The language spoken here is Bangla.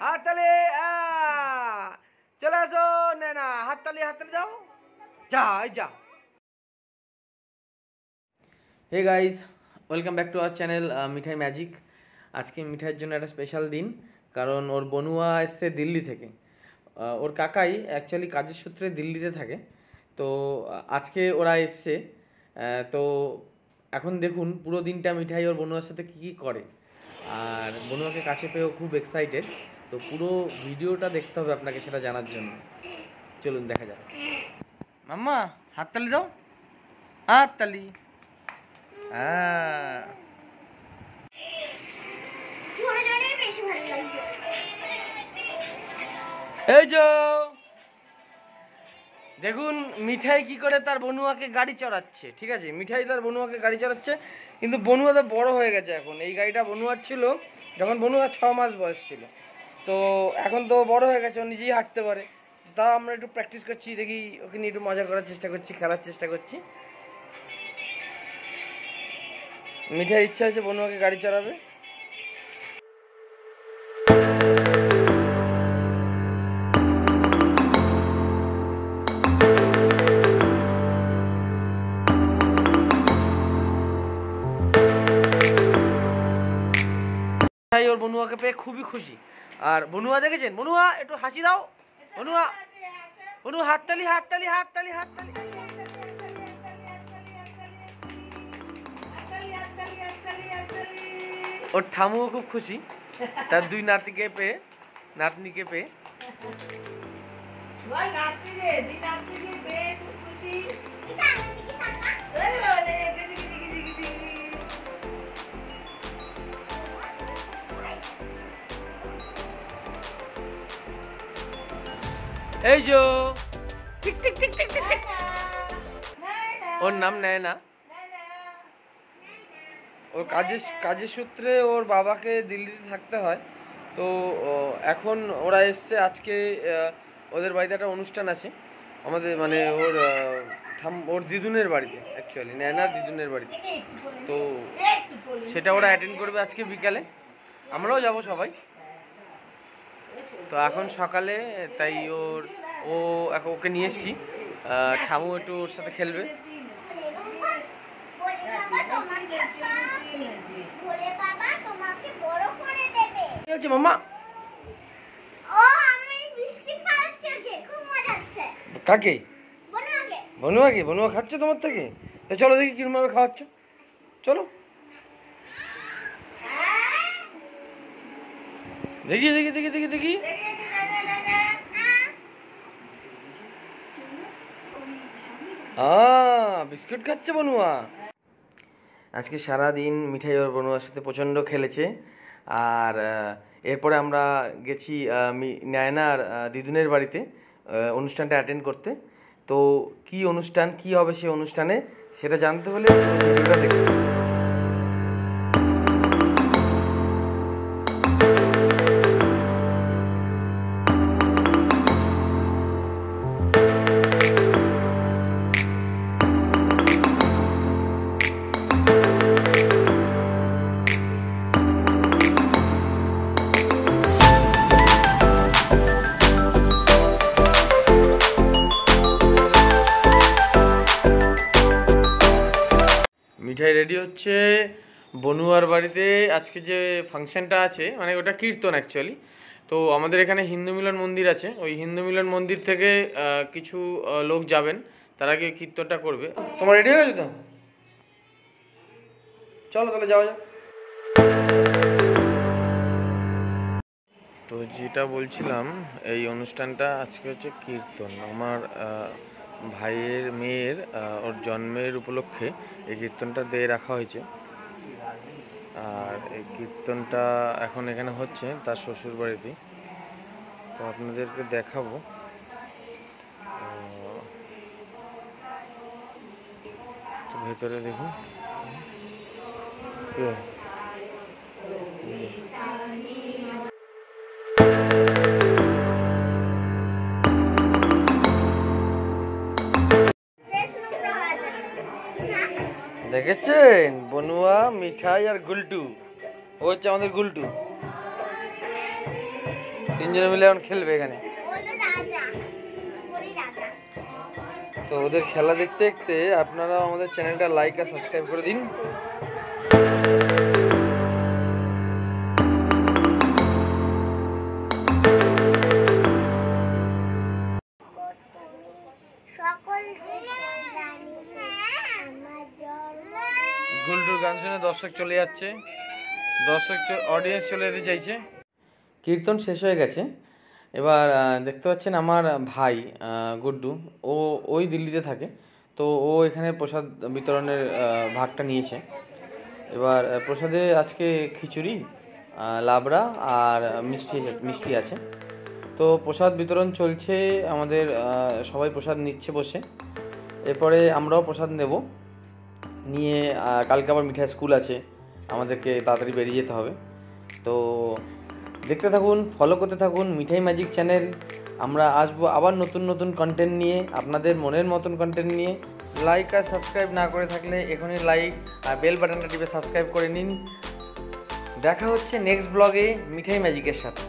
হাততালি চলে আসো না না হাততালি হাততালি যাও। যা, এই যা। Hey guys welcome back to our channel Mithai magic আজকে মিঠাইয়ের জন্য একটা স্পেশাল দিন, কারণ ওর বনুয়া এসছে দিল্লি থেকে। ওর কাকাই অ্যাকচুয়ালি কাজের সূত্রে দিল্লিতে থাকে। তো, আজকে ওরা এসছে। তো, এখন দেখুন পুরো দিনটা মিঠাই ওর বনুয়ার সাথে কী কী করে। আর বনুয়াকে কাছে পেয়েও খুব এক্সাইটেড তো পুরো ভিডিওটা দেখতে হবে আপনাকে সেটা জানার জন্য। চলুন, দেখা যাক। মাম্মা হাততালি দাও। ভালো লাগছে এই দেখুন, মিঠাই কি করে তার বনুয়াকে গাড়ি চড়াচ্ছে, ঠিক আছে? মিঠাই তার বনুয়াকে গাড়ি চড়াচ্ছে, কিন্তু বনুয়া তো বড় হয়ে গেছে এখন। এই গাড়িটা বনুয়ার ছিল যখন বনুয়া ছ মাস বয়স ছিল। তো এখন তো বড় হয়ে গেছে, ও নিজেই হাঁটতে পারে। তাও আমরা একটু প্র্যাকটিস করছি, দেখি ওকে নিয়ে একটু মজা করার চেষ্টা করছি, খেলার চেষ্টা করছি। মিঠাইয়ের ইচ্ছা আছে বনুয়াকে গাড়ি চড়াবে। ওর বনুয়াকে পেয়ে খুবই খুশি। আর বনুয়া দেখেছেন? বনুয়া একটু হাসি দাও। বনুয়া বনু হাততালি হাততালি হাততালি হাততালি। ওর ঠামুও খুব খুশি। তার দুই নাতিকে পেয়ে, নাতনিকে পেয়ে। এই যো। টিক টিক টিক টিক টিক টিক। ওর নাম নেয় না ওর কাজের কাজের সূত্রে ওর বাবাকে দিল্লিতে থাকতে হয়। তো এখন ওরা এসছে আজকে ওদের বাড়িতে একটা অনুষ্ঠান আছে। আমাদের মানে ওর ওর দিদুনের বাড়িতে অ্যাকচুয়ালি নেয়নার দিদুনের বাড়িতে। তো সেটা ওরা অ্যাটেন্ড করবে আজকে বিকালে। আমরাও যাব সবাই। তো এখন সকালে তাই ওর ও এখন ওকে নিয়ে এসছি। ঠামু একটু ওর সাথে খেলবে। বলে বাবা তোমাকে বড় করে দেবে কি হচ্ছে মাম্মা? ও আমি বিস্কিট খাওয়াচ্ছি ওকে খুব মজা হচ্ছে। কাকে? বলো বনুয়া কি বনুয়া খাচ্ছে তোমার থেকে? তো চলো দেখি কিরম ভাবে খাওয়াচ্ছ। চলো। দেখি দেখি দেখি দেখি দেখি। বিস্কুট খাচ্ছে বনুয়া। আজকে সারা দিন মিঠাই ওর বনুয়ার সাথে প্রচণ্ড খেলেছে। আর এরপরে আমরা গেছি নায়নার দিদুনের বাড়িতে অনুষ্ঠানটা অ্যাটেন্ড করতে। তো কি অনুষ্ঠান, কি হবে সেই অনুষ্ঠানে, সেটা জানতে হলে মিঠাই রেডি হচ্ছে। বনুয়ার বাড়িতে আজকে যে ফাংশনটা আছে মানে ওটা কীর্তন অ্যাকচুয়ালি তো আমাদের এখানে হিন্দু মিলন মন্দির আছে। ওই হিন্দু মিলন মন্দির থেকে কিছু লোক যাবেন। তারা গিয়ে কীর্তনটা করবে। তোমার রেডি হয়ে তো? চলো তাহলে যাওয়া যাক। তো যেটা বলছিলাম, এই অনুষ্ঠানটা আজকে হচ্ছে কীর্তন। আমার ভাইয়ের মেয়ের ওর জন্মের উপলক্ষে এই কীর্তনটা দিয়ে রাখা হয়েছে। আর এই কীর্তনটা এখন এখানে হচ্ছে তার শ্বশুর বাড়িতে তো আপনাদেরকে দেখাবো। ভেতরে দেখুন। দেখেছেন? বনুয়া মিঠাই আর গুলটু। ও হচ্ছে আমাদের গুলটু। তিনজনে মিলে এখন খেলবে এখানে। তো ওদের খেলা দেখতে দেখতে আপনারা আমাদের চ্যানেলটা লাইক আর সাবস্ক্রাইব করে দিন। গুলটুর গান শুনে দর্শক চলে যাচ্ছে। দর্শক অডিয়েন্স চলে যেতে চাইছে। কীর্তন শেষ হয়ে গেছে। এবার দেখতে পাচ্ছেন আমার ভাই গুড্ডু। ও, ওই দিল্লিতে থাকে। তো ও এখানে প্রসাদ বিতরণের ভাগটা নিয়েছে। এবার প্রসাদে আজকে খিচুড়ি লাবড়া আর মিষ্টি মিষ্টি আছে। তো প্রসাদ বিতরণ চলছে। আমাদের সবাই প্রসাদ নিচ্ছে বসে। এরপরে আমরাও প্রসাদ নেব। নিয়ে কালকে আবার মিঠাই স্কুল আছে। আমাদেরকে তাড়াতাড়ি বেরিয়ে যেতে হবে। তো দেখতে থাকুন ফলো করতে থাকুন, মিঠাই ম্যাজিক চ্যানেল আমরা আসব আবার নতুন নতুন কন্টেন্ট নিয়ে, আপনাদের মনের মতন কন্টেন্ট নিয়ে। লাইক আর সাবস্ক্রাইব না করে থাকলে এখনই লাইক আর বেল বাটনটা টিপে সাবস্ক্রাইব করে নিন। দেখা হচ্ছে নেক্সট ব্লগে মিঠাই ম্যাজিকের সাথে।